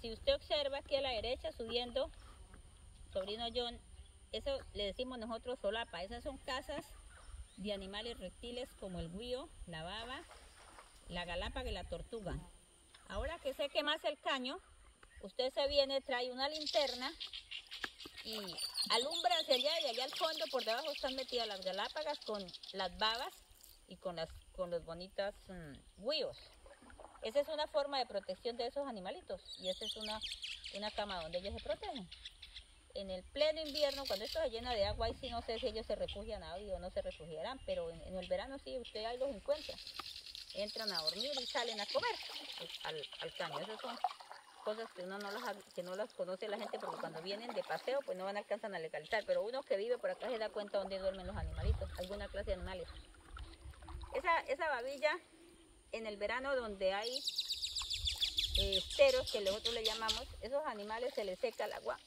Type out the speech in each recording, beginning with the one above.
Si, usted observa aquí a la derecha subiendo, sobrino John, eso le decimos nosotros solapa. Esas son casas de animales reptiles como el guío, la baba, la galápaga y la tortuga. Ahora que se quema el caño, usted se viene, trae una linterna y alumbra hacia allá y allá al fondo por debajo están metidas las galápagas con las babas y con, las, con los bonitos mm, Esa es una forma de protección de esos animalitos y esa es una, una cama donde ellos se protegen. En el pleno invierno, cuando esto se llena de agua, ahí sí no sé si ellos se refugian ahí o no se refugiarán, pero en, el verano sí, usted ahí los encuentra. Entran a dormir y salen a comer al, al. Esas son cosas que uno no las, que no las conoce la gente porque cuando vienen de paseo pues no van a alcanzar a legalizar, pero uno que vive por acá se da cuenta dónde duermen los animalitos, alguna clase de animales. Esa, esa babilla en el verano donde hay eh, esteros que nosotros le llamamos, esos animales se les seca el agua,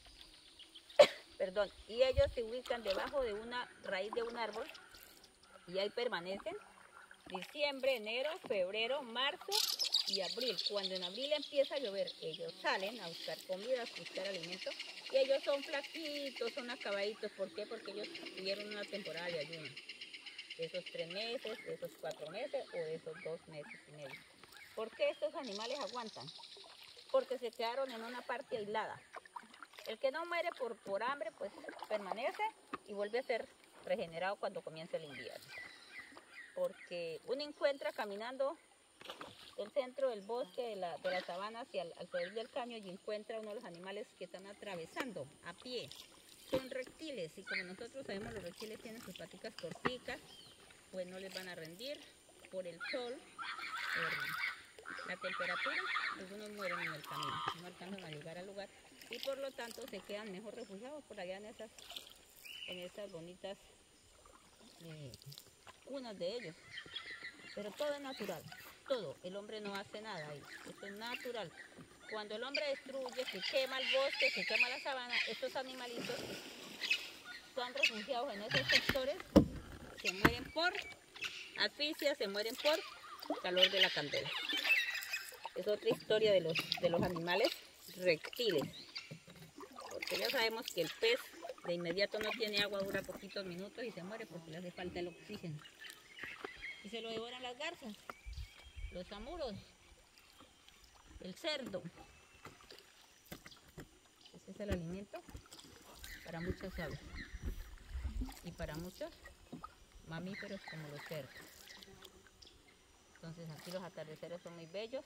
perdón, y ellos se ubican debajo de una raíz de un árbol y ahí permanecen diciembre, enero, febrero, marzo y abril. Cuando en abril empieza a llover, ellos salen a buscar comida, a buscar alimento. Y ellos son flaquitos, son acabaditos. ¿Por qué? Porque ellos tuvieron una temporada de ayuno. Esos tres meses, esos cuatro meses o esos dos meses y medio. ¿Por qué estos animales aguantan? Porque se quedaron en una parte aislada. El que no muere por, por hambre, pues permanece y vuelve a ser regenerado cuando comienza el invierno. Porque uno encuentra caminando del centro del bosque, de la, de sabana hacia el, alrededor del caño y encuentra uno de los animales que están atravesando a pie. Son y como nosotros sabemos los reptiles tienen sus paticas corticas, pues no les van a rendir por el sol, por la temperatura, algunos mueren en el camino, no alcanzan a llegar al lugar y por lo tanto se quedan mejor refugiados por allá en esas, en esas bonitas eh, unas de ellos. Pero todo es natural todo. El hombre no hace nada ahí. Esto es natural. Cuando el hombre destruye, se quema el bosque, se quema la sabana, estos animalitos están refugiados en esos sectores, se mueren por asfixia, se mueren por calor de la candela. Es otra historia de los, de los animales reptiles. Porque ya sabemos que el pez de inmediato no tiene agua, dura poquitos minutos y se muere porque le hace falta el oxígeno. Y se lo devoran las garzas los amuros, el cerdo. Ese es el alimento para muchas aves y para muchos mamíferos como los cerdos. Entonces aquí los atardeceres son muy bellos.